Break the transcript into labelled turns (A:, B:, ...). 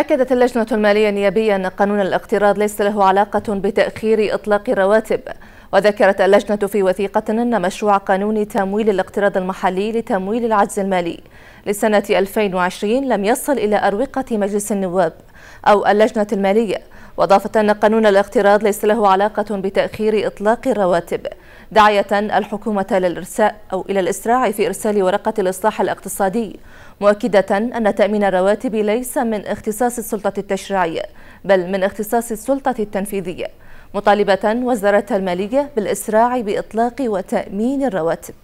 A: أكدت اللجنة المالية النيابية أن قانون الاقتراض ليس له علاقة بتأخير إطلاق الرواتب. وذكرت اللجنة في وثيقة أن مشروع قانون تمويل الاقتراض المحلي لتمويل العجز المالي لسنة 2020 لم يصل إلى أروقة مجلس النواب أو اللجنة المالية وأضافت أن قانون الاقتراض ليس له علاقة بتأخير إطلاق الرواتب. داعية الحكومة للإرساء أو إلى الإسراع في إرسال ورقة الإصلاح الاقتصادي مؤكدة أن تأمين الرواتب ليس من اختصاص السلطة التشريعية بل من اختصاص السلطة التنفيذية مطالبة وزارة المالية بالإسراع بإطلاق وتأمين الرواتب.